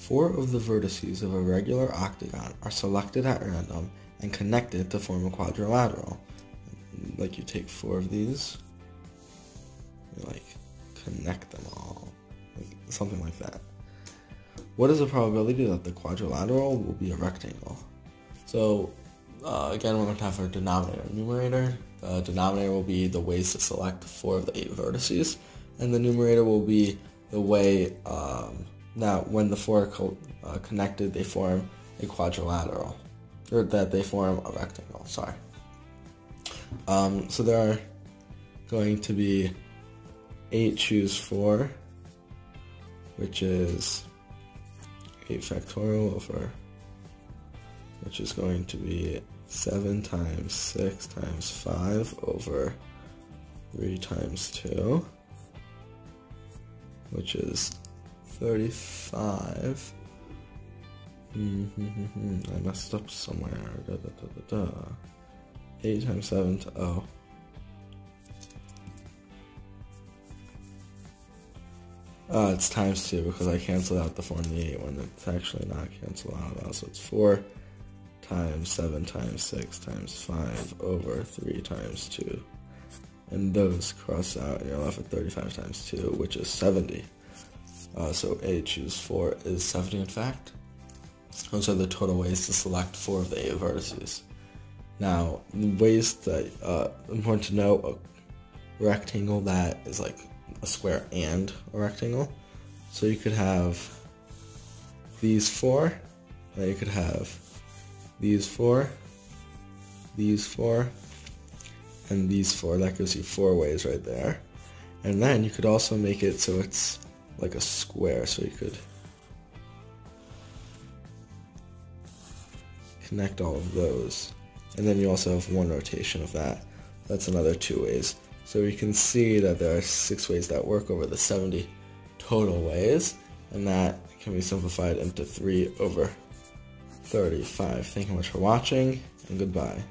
Four of the vertices of a regular octagon are selected at random and connected to form a quadrilateral. Like you take four of these, you like connect them all, like something like that. What is the probability that the quadrilateral will be a rectangle? So uh, again, we're going to have our denominator and numerator. The denominator will be the ways to select four of the eight vertices, and the numerator will be the way um, that when the four are uh, connected, they form a quadrilateral, or that they form a rectangle. Sorry. Um, so there are going to be 8 choose 4, which is 8 factorial over, which is going to be 7 times 6 times 5 over 3 times 2, which is 35. Mm-hmm. I messed up somewhere. Da, da, da, 8 times 7 to oh. Uh, it's times 2 because I canceled out the 4 and the 8 when it's actually not canceled out. So it's 4 times 7 times 6 times 5 over 3 times 2. And those cross out and you're left with 35 times 2, which is 70. Uh, so 8 choose 4 is 70 in fact. Those are the total ways to select 4 of the 8 vertices. Now, ways that uh, important to know a rectangle that is like a square and a rectangle. So you could have these four, and you could have these four, these four, and these four. That gives you four ways right there. And then you could also make it so it's like a square, so you could connect all of those. And then you also have one rotation of that. That's another two ways. So we can see that there are six ways that work over the 70 total ways, and that can be simplified into 3 over 35. Thank you much for watching, and goodbye.